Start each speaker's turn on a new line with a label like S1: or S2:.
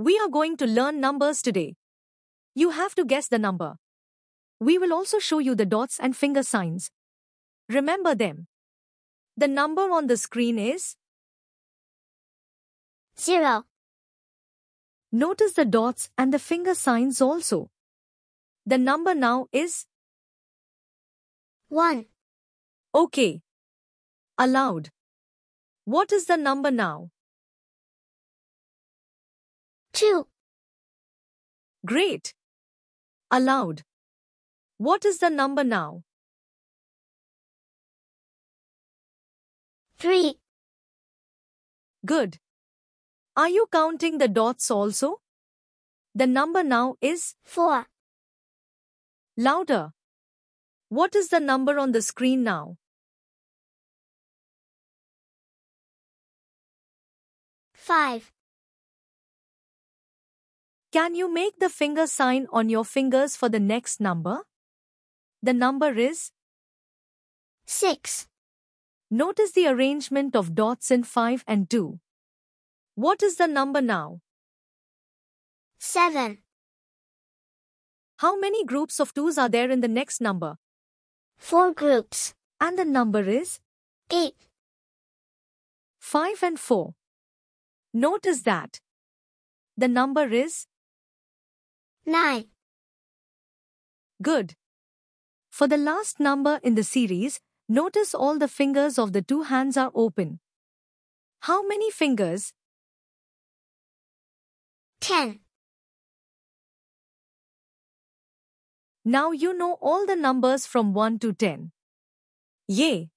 S1: We are going to learn numbers today. You have to guess the number. We will also show you the dots and finger signs. Remember them. The number on the screen is
S2: zero,
S1: Notice the dots and the finger signs also. The number now is
S2: one,
S1: okay. Aloud. What is the number now?
S2: Two,
S1: Great. Aloud. What is the number now?
S2: three,
S1: Good. Are you counting the dots also? The number now is
S2: four,
S1: louder. What is the number on the screen now?
S2: five,
S1: Can you make the finger sign on your fingers for the next number? The number is
S2: six,
S1: Notice the arrangement of dots in 5 and 2. What is the number now?
S2: seven,
S1: How many groups of 2s are there in the next number?
S2: four groups,
S1: And the number is
S2: eight,
S1: 5 and 4. Notice that. The number is
S2: nine,
S1: good. For the last number in the series, notice all the fingers of the two hands are open. How many fingers?
S2: ten,
S1: Now you know all the numbers from 1 to 10. Yay!